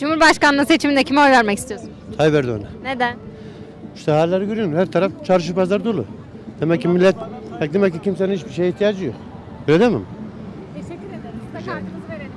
Cumhurbaşkanlığı seçiminde kime oy vermek istiyorsun? Tayyip Erdoğan'a. Neden? İşte halleri görüyorsun. Her taraf çarşı pazar dolu. Demek ki millet, demek ki kimsenin hiçbir şeye ihtiyacı yok. Öyle değil mi? Teşekkür ederim. Size kartınızı verelim.